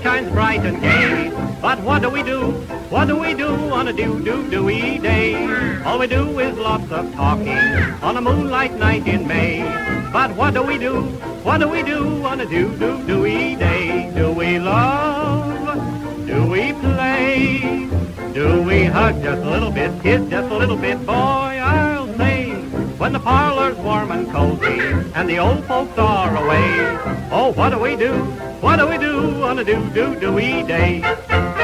shines bright and gay. But what do we do? What do we do on a dew-dew-dewy day? All we do is lots of talking on a moonlight night in May. But what do we do? What do we do on a dew-dew-dewy day? Do we love? Do we play? Do we hug just a little bit, kiss just a little bit? Boy, I'll say, when the parlor's warm and cozy and the old folks are away. Oh, what do we do? What do we do on a dew-dew-dewy day?